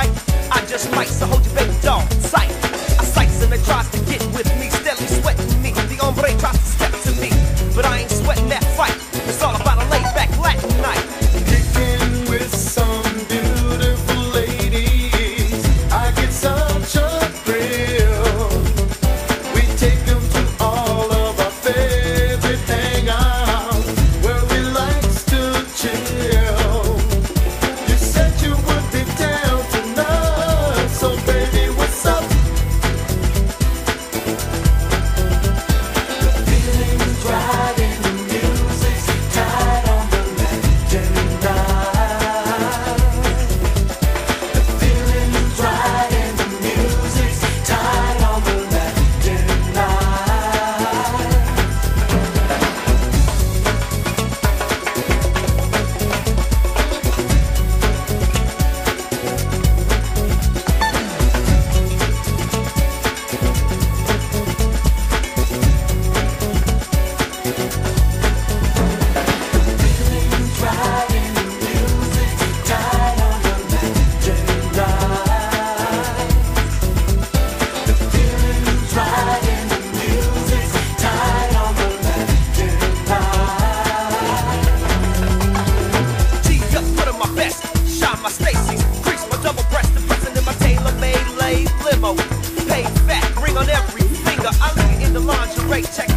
right. I just might, so hold your great.